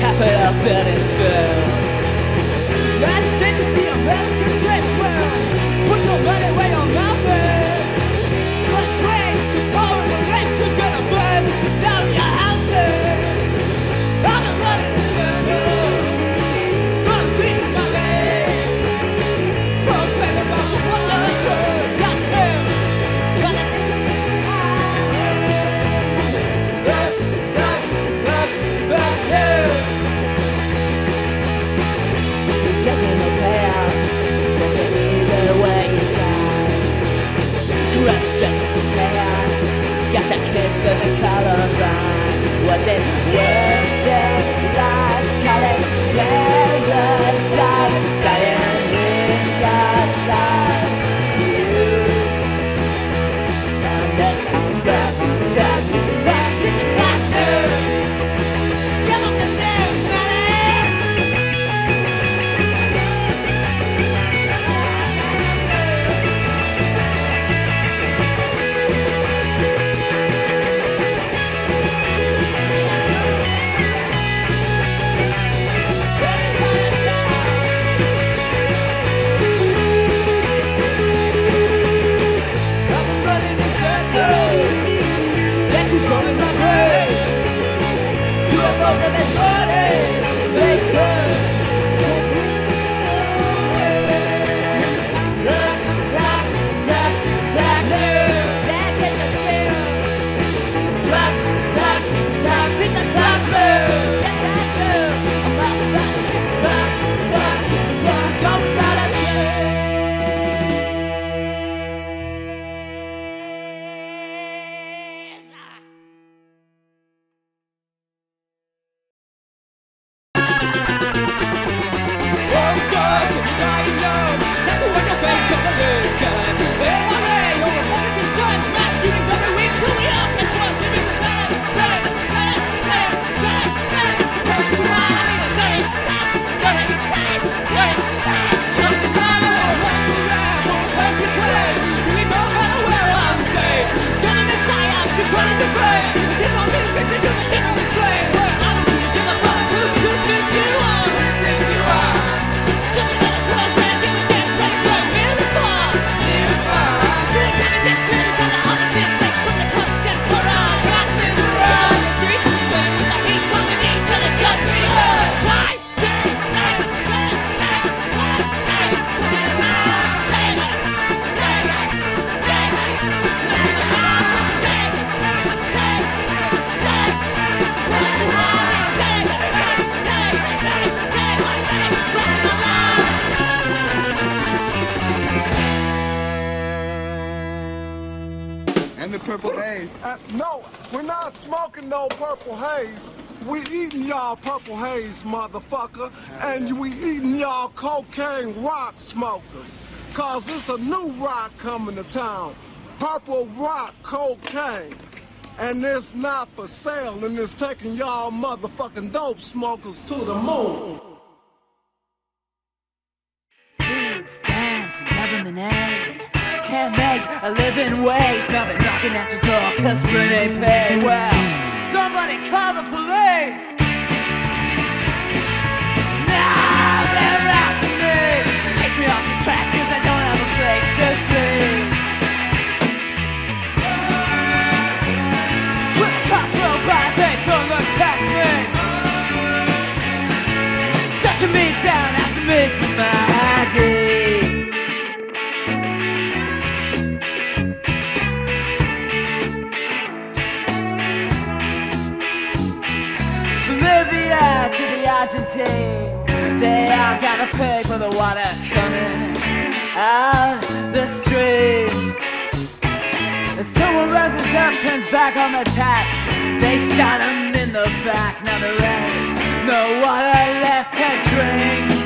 capital Burnsville. That's this is the American West world. Put your money Got the kids with the Columbine Was it worth their lives calling paradise? smoking no purple haze. We eating y'all purple haze, motherfucker. And we eating y'all cocaine rock smokers. Cause it's a new rock coming to town. Purple rock cocaine. And it's not for sale, and it's taking y'all motherfucking dope smokers to the moon. Government aid can't make a living wage. Now they're knocking at your door, cause when pay well. Somebody call the police! Now they're after me! Water coming out the stream. The someone rises up, turns back on the taps. They shot him in the back, now there ain't no water left to drink.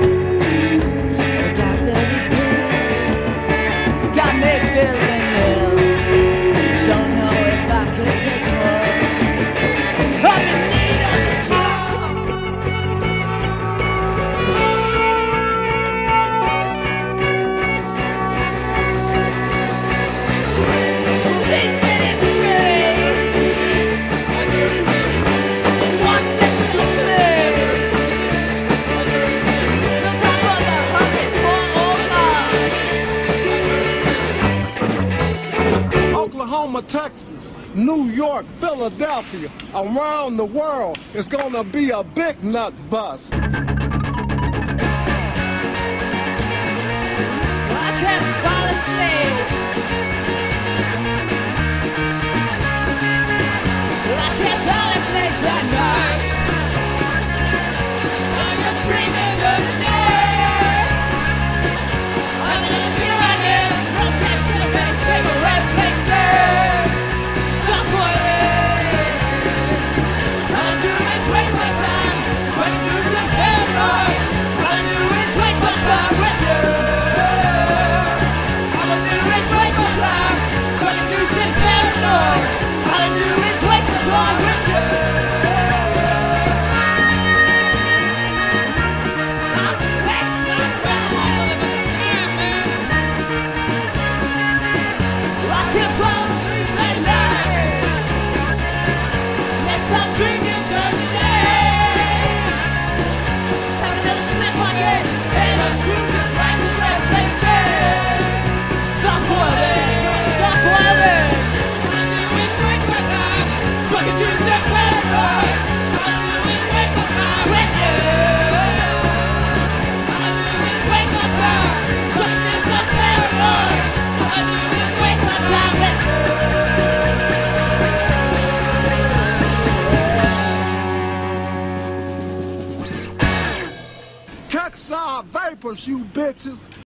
Texas, New York, Philadelphia, around the world. It's going to be a big nut bust. I can't fall asleep. You bitches.